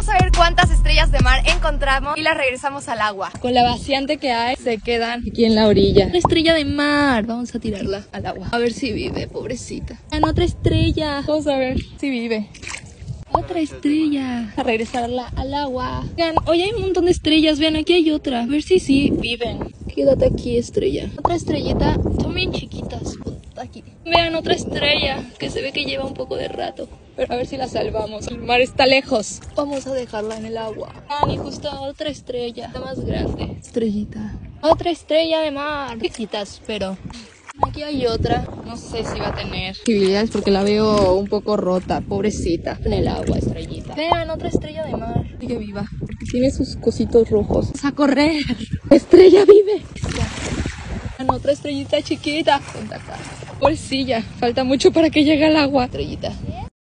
Vamos a ver cuántas estrellas de mar encontramos y las regresamos al agua. Con la vaciante que hay, se quedan aquí en la orilla. Una estrella de mar. Vamos a tirarla al agua. A ver si vive, pobrecita. En otra estrella. Vamos a ver si vive. Otra estrella. A regresarla al agua. Vean, hoy hay un montón de estrellas. Vean, aquí hay otra. A ver si sí viven. Quédate aquí, estrella. Otra estrellita. Son bien chiquitas. Aquí. Vean, otra estrella. Que se ve que lleva un poco de rato. Pero a ver si la salvamos. El mar está lejos. Vamos a dejarla en el agua. Ah, y justo otra estrella. La más grande. Estrellita. Otra estrella de mar. Chiquitas, pero Aquí hay otra, no sé si va a tener posibilidades porque la veo un poco rota, pobrecita. En el agua, estrellita. Vean, otra estrella de mar. Sigue viva, porque tiene sus cositos rojos. Vamos a correr. Estrella vive. Vean, otra estrellita chiquita. Acá. Pobrecilla, falta mucho para que llegue al agua. Estrellita.